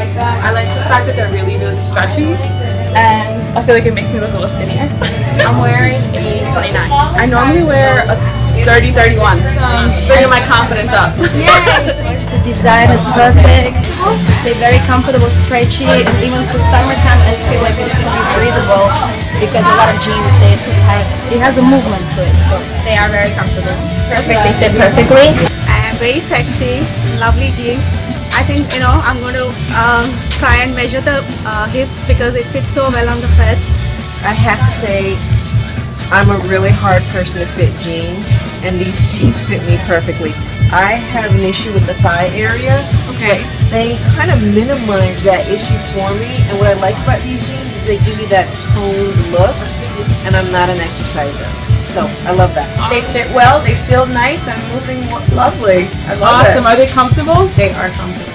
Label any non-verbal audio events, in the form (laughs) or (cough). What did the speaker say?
like that. I like the fact that they're really, really stretchy. And I feel like it makes me look a little skinnier. (laughs) I'm wearing a 29. I normally wear a 30, 31. So I'm bringing my confidence up. (laughs) The design is perfect. They're very comfortable, stretchy, and even for summertime, I feel like it's gonna be breathable because a lot of jeans they're too tight. It has a movement to it, so They are very comfortable. perfect. They fit perfectly. And very sexy, lovely jeans. I think, you know, I'm going to um, try and measure the uh, hips because it fits so well on the fits. I have to say, I'm a really hard person to fit jeans, and these jeans fit me perfectly. I have an issue with the thigh area. Okay. They kind of minimize that issue for me, and what I like about these jeans is they give you that toned look, and I'm not an exerciser. So I love that. They fit well, they feel nice, I'm moving lovely. I love Awesome. Are they comfortable? They are comfortable.